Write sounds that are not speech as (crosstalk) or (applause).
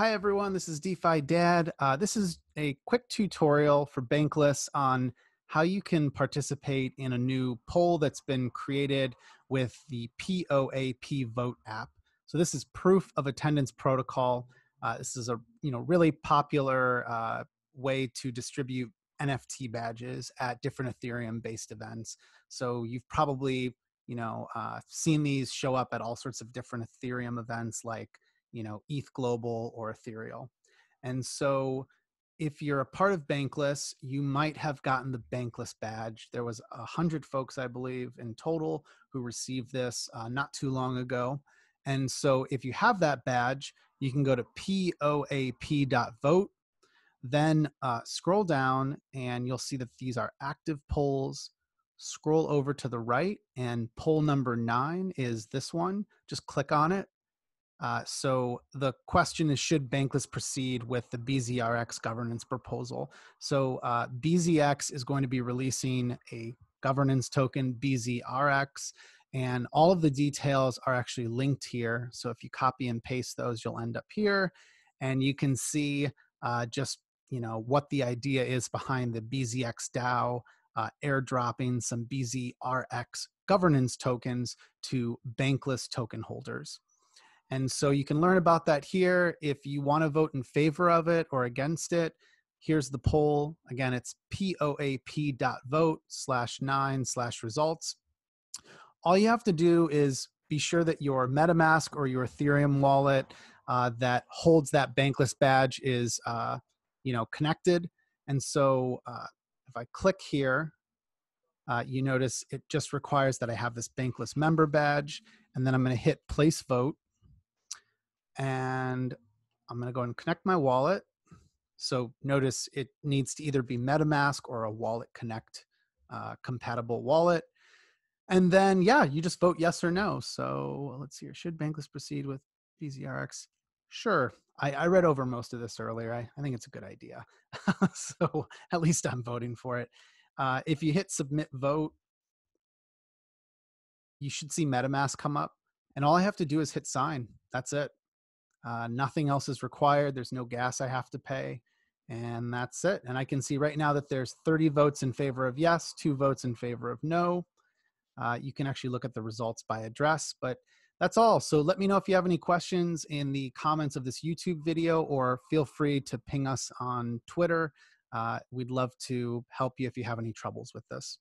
Hi everyone, this is DeFi Dad. Uh, this is a quick tutorial for Bankless on how you can participate in a new poll that's been created with the POAP Vote app. So this is proof of attendance protocol. Uh, this is a you know really popular uh, way to distribute NFT badges at different Ethereum-based events. So you've probably you know uh, seen these show up at all sorts of different Ethereum events like you know, ETH Global or Ethereal. And so if you're a part of Bankless, you might have gotten the Bankless badge. There was a hundred folks, I believe, in total who received this uh, not too long ago. And so if you have that badge, you can go to poap.vote, then uh, scroll down and you'll see that these are active polls. Scroll over to the right and poll number nine is this one. Just click on it uh, so the question is, should Bankless proceed with the BZRX governance proposal? So uh, BZX is going to be releasing a governance token, BZRX, and all of the details are actually linked here. So if you copy and paste those, you'll end up here, and you can see uh, just you know what the idea is behind the BZX DAO uh, airdropping some BZRX governance tokens to Bankless token holders. And so you can learn about that here. If you want to vote in favor of it or against it, here's the poll. Again, it's poap.vote slash nine slash results. All you have to do is be sure that your MetaMask or your Ethereum wallet uh, that holds that Bankless badge is, uh, you know, connected. And so uh, if I click here, uh, you notice it just requires that I have this Bankless member badge, and then I'm going to hit place vote and I'm going to go and connect my wallet. So notice it needs to either be MetaMask or a Wallet Connect uh, compatible wallet. And then, yeah, you just vote yes or no. So let's see here. Should Bankless proceed with BZRX? Sure. I, I read over most of this earlier. I, I think it's a good idea. (laughs) so at least I'm voting for it. Uh, if you hit submit vote, you should see MetaMask come up. And all I have to do is hit sign. That's it. Uh, nothing else is required. There's no gas I have to pay. And that's it. And I can see right now that there's 30 votes in favor of yes, two votes in favor of no. Uh, you can actually look at the results by address, but that's all. So let me know if you have any questions in the comments of this YouTube video or feel free to ping us on Twitter. Uh, we'd love to help you if you have any troubles with this.